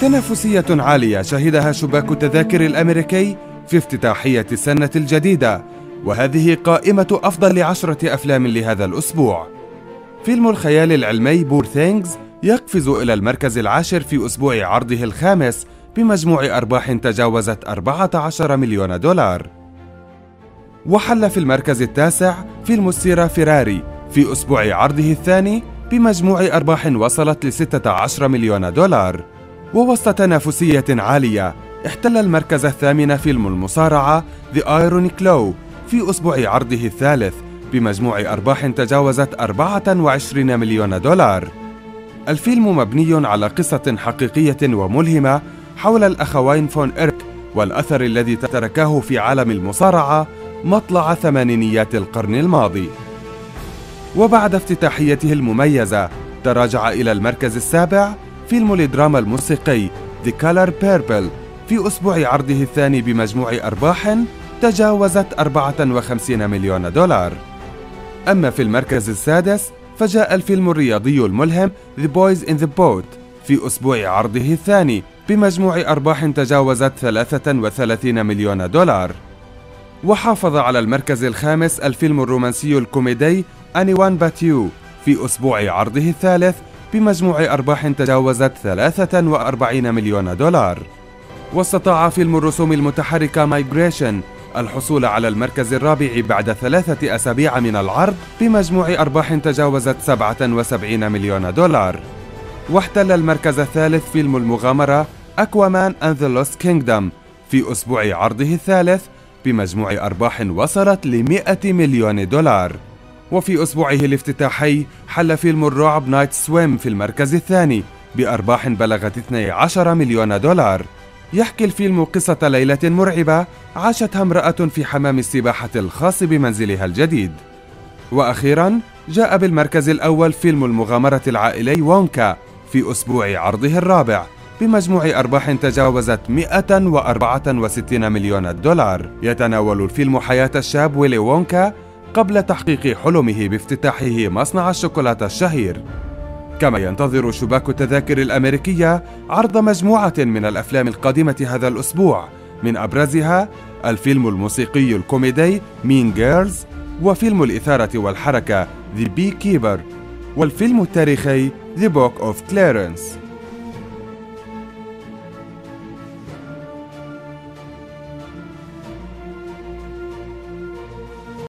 تنافسية عالية شهدها شباك التذاكر الأمريكي في افتتاحية السنة الجديدة وهذه قائمة أفضل عشرة أفلام لهذا الأسبوع. فيلم الخيال العلمي Poor Things يقفز إلى المركز العاشر في أسبوع عرضه الخامس بمجموع أرباح تجاوزت 14 مليون دولار. وحل في المركز التاسع فيلم السيرة فيراري في أسبوع عرضه الثاني بمجموع أرباح وصلت ل 16 مليون دولار. ووسط تنافسية عالية احتل المركز الثامن فيلم المصارعة The Iron Claw في أسبوع عرضه الثالث بمجموع أرباح تجاوزت 24 مليون دولار. الفيلم مبني على قصة حقيقية وملهمة حول الأخوين فون إيرك والأثر الذي تركاه في عالم المصارعة مطلع ثمانينيات القرن الماضي. وبعد افتتاحيته المميزة تراجع إلى المركز السابع فيلم الدراما الموسيقي The Color Purple. في أسبوع عرضه الثاني بمجموع أرباح تجاوزت 54 مليون دولار. أما في المركز السادس فجاء الفيلم الرياضي الملهم The Boys in the Boat. في أسبوع عرضه الثاني بمجموع أرباح تجاوزت 33 مليون دولار. وحافظ على المركز الخامس الفيلم الرومانسي الكوميدي Anyone But You. في أسبوع عرضه الثالث بمجموع أرباح تجاوزت 43 مليون دولار. واستطاع فيلم الرسوم المتحركة Migration الحصول على المركز الرابع بعد ثلاثة أسابيع من العرض بمجموع أرباح تجاوزت 77 مليون دولار. واحتل المركز الثالث فيلم المغامرة Aquaman and the Lost Kingdom في أسبوع عرضه الثالث بمجموع أرباح وصلت ل 100 مليون دولار. وفي أسبوعه الافتتاحي حل فيلم الرعب Night Swim في المركز الثاني بأرباح بلغت 12 مليون دولار. يحكي الفيلم قصة ليلة مرعبة عاشتها امرأة في حمام السباحة الخاص بمنزلها الجديد. وأخيرا جاء بالمركز الأول فيلم المغامرة العائلي وونكا في أسبوع عرضه الرابع بمجموع أرباح تجاوزت 164 مليون دولار. يتناول الفيلم حياة الشاب ويلي وونكا قبل تحقيق حلمه بافتتاحه مصنع الشوكولاتة الشهير. كما ينتظر شباك التذاكر الأمريكية عرض مجموعة من الأفلام القادمة هذا الأسبوع. من أبرزها الفيلم الموسيقي الكوميدي مين جيرلز وفيلم الإثارة والحركة The Beekeeper والفيلم التاريخي The Book of Clarence.